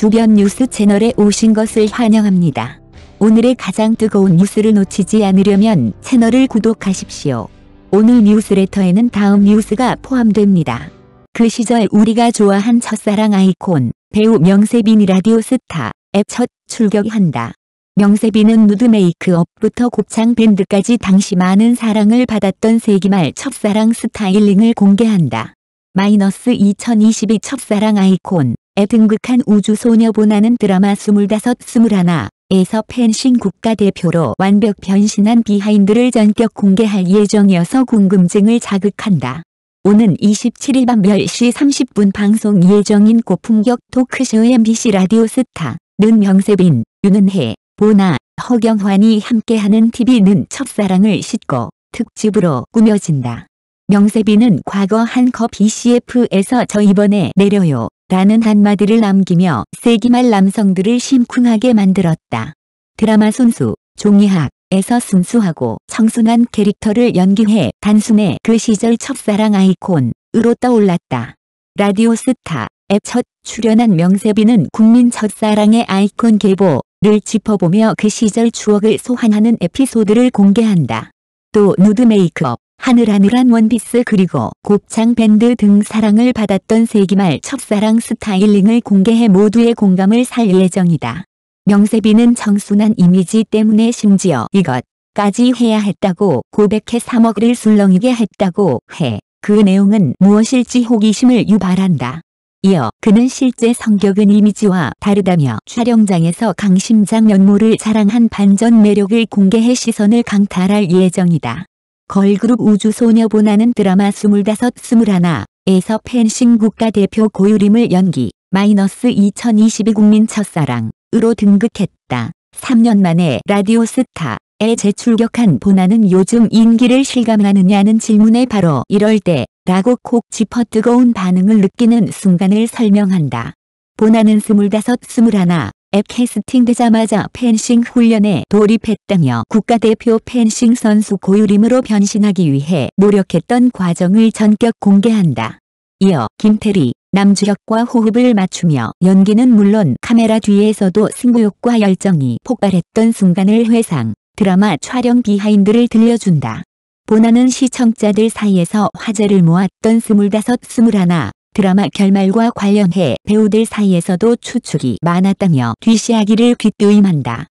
주변 뉴스 채널에 오신 것을 환영합니다. 오늘의 가장 뜨거운 뉴스를 놓치지 않으려면 채널을 구독하십시오. 오늘 뉴스레터에는 다음 뉴스가 포함됩니다. 그 시절 우리가 좋아한 첫사랑 아이콘, 배우 명세빈이 라디오 스타에 첫 출격한다. 명세빈은 누드 메이크업부터 곱창 밴드까지 당시 많은 사랑을 받았던 세기말 첫사랑 스타일링을 공개한다. 마이너스 2022 첫사랑 아이콘, 에 등극한 우주소녀보나는 드라마 25, 21에서 펜싱 국가대표로 완벽 변신한 비하인드를 전격 공개할 예정이어서 궁금증을 자극한다. 오는 27일 밤 10시 30분 방송 예정인 고품격 토크쇼 MBC 라디오 스타, 는 명세빈, 윤은혜, 보나, 허경환이 함께하는 TV는 첫사랑을 싣고 특집으로 꾸며진다. 명세빈은 과거 한컵 BCF에서 저 이번에 내려요 라는 한마디를 남기며 세기말 남성들을 심쿵하게 만들었다. 드라마 손수, 종이학에서 순수하고 청순한 캐릭터를 연기해 단숨에 그 시절 첫사랑 아이콘으로 떠올랐다. 라디오 스타 앱 첫 출연한 명세빈은 국민 첫사랑의 아이콘 계보를 짚어보며 그 시절 추억을 소환하는 에피소드를 공개한다. 또 누드 메이크업, 하늘하늘한 원피스 그리고 곱창 밴드 등 사랑을 받았던 세기말 첫사랑 스타일링을 공개해 모두의 공감을 살 예정이다. 명세빈은 청순한 이미지 때문에 심지어 이것까지 해야 했다고 고백해 3억을 술렁이게 했다고 해. 그 내용은 무엇일지 호기심을 유발한다. 이어 그는 실제 성격은 이미지와 다르다며 촬영장에서 강심장 면모를 자랑한 반전 매력을 공개해 시선을 강탈할 예정이다. 걸그룹 우주소녀보나는 드라마 25, 21에서 펜싱 국가대표 고유림을 연기, 마이너스 2022 국민 첫사랑으로 등극했다. 3년 만에 라디오 스타에 재출격한 보나는 요즘 인기를 실감하느냐는 질문에 바로 이럴 때 라고 콕 짚어 뜨거운 반응을 느끼는 순간을 설명한다. 보나는 25, 21, 앱 캐스팅 되자마자 펜싱 훈련에 돌입했다며 국가대표 펜싱 선수 고유림으로 변신하기 위해 노력했던 과정을 전격 공개한다. 이어 김태리, 남주혁과 호흡을 맞추며 연기는 물론 카메라 뒤에서도 승부욕과 열정이 폭발했던 순간을 회상, 드라마 촬영 비하인드를 들려준다. 보나는 시청자들 사이에서 화제를 모았던 25, 21 드라마 결말과 관련해 배우들 사이에서도 추측이 많았다며 뒤시하기를 귀뜨임한다.